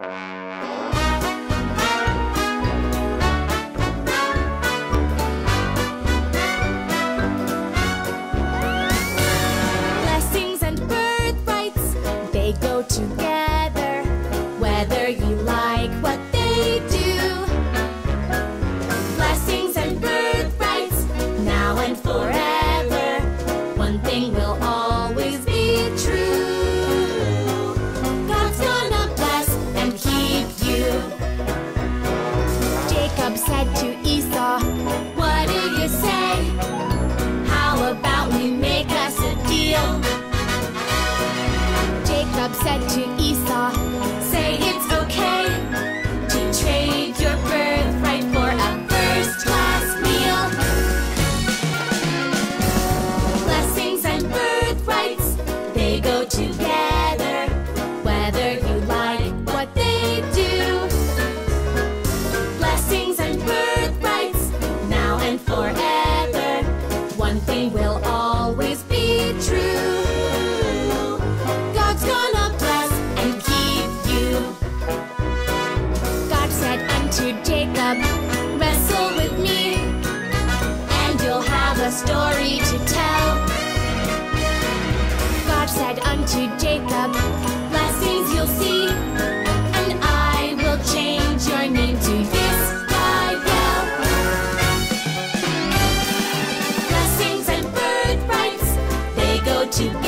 Blessings and birthrights, they go together. to Esau. they will always be true. God's gonna bless and keep you. God said unto Jacob, Wrestle with me, and you'll have a story to tell. God said unto Jacob, to